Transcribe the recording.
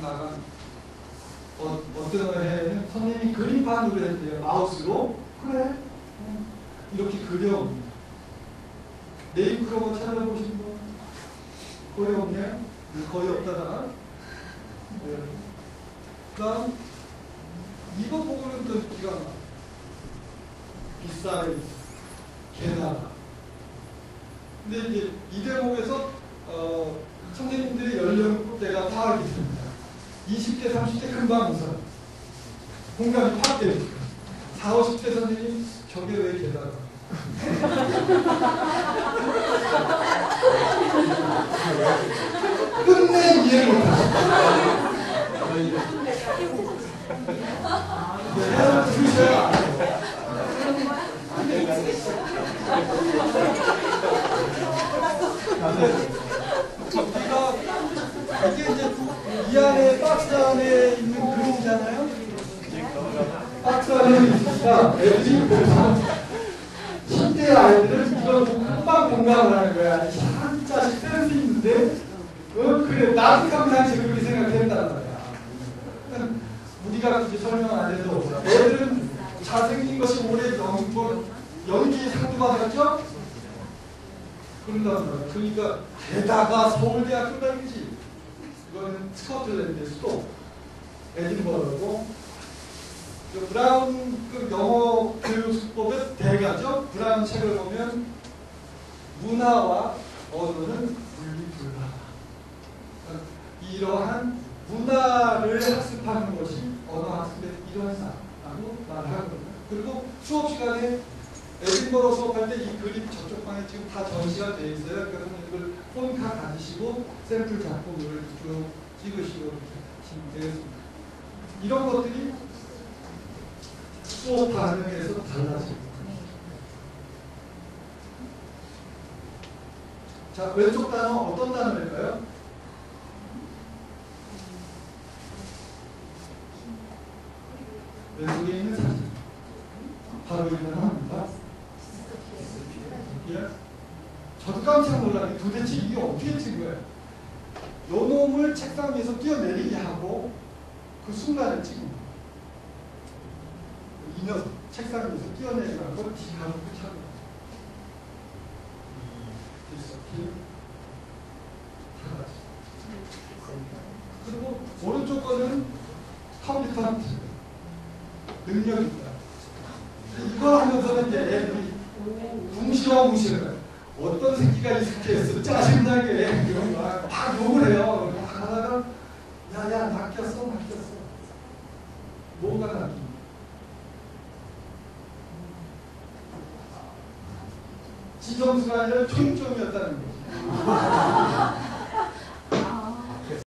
나간 어, 어떤 해에는 선생님이 그림판으로 했대요. 마우스로. 그래. 어, 이렇게 그려. 네임크로버 찾아보신 분? 거의 없네요. 거의 없다잖아. 네. 그 다음, 이거 보고는 또 기가 막 비싸요. 게다가. 근데 이제 이 대목에서 어, 선생님들의 연령대가 파악이 됩니다. 20대, 30대 금방 웃어. 공감이 팍 돼요. 4, 50대 선생님, 저게 왜 게다가. 끝내 이해 못하죠. 네, 들으셔야 알아요. 우리가 이게 이제 이 안에 박스 안에 있는 그림이잖아요. 박스 안에 있으니까 애들이 보면서 10대 아이들은 이걸 금방 공감을 하는 거야. 한 자식 센스 있는데 어 그래 나도 평상시 그렇게 생각했다는 거야. 우리가 이제 설명 안 해도 애들은 잘생긴 것이 올해 연, 뭐, 연기 상도 받았죠? 그런다는 거야. 그러니까 게다가 서울대학교 다니지. 이거는 스코틀랜드 수도 에딘버러고 그 브라운 그 영어 교육 수법의 대가죠. 브라운 책을 보면 문화와 언어는 분리불가하다. 그러니까 이러한 문화를 학습하는 것이 언어 학습의 이러한 사라고 말하거든요. 그리고 수업 시간에 에딘버러 수업할 때 이 그림 저쪽 방에 지금 다 전시가 돼 있어요. 그래서 이걸 폰카 가지시고 샘플 이걸 쭉 찍으시고 되겠습니다. 이런 것들이 수업 반응에서 달라집니다. 자, 왼쪽 단어 어떤 단어일까요? 왼쪽에 있는 사진. 바로 있는 하나입니다. 예? 저도 깜짝 놀라게 도대체 이게 어떻게 찍은 거예요? 요 놈을 책상 위에서 뛰어내리게 하고 그 순간을 찍은 거예요. 이 녀석 책상 위에서 뛰어내리고 하고 막히게 차고. 그리고 오른쪽 거는 컴퓨터한테 능력입니다. 이걸 하면서는 이제 애들이 궁시렁궁시렁 해요. 어떤 새끼가 이렇게 했어 짜증나게 막 욕을 해요. 막 하다가 야야 낚였어 낚였어 뭐가 낚인 지정수가 아니라 총점이었다는 거지.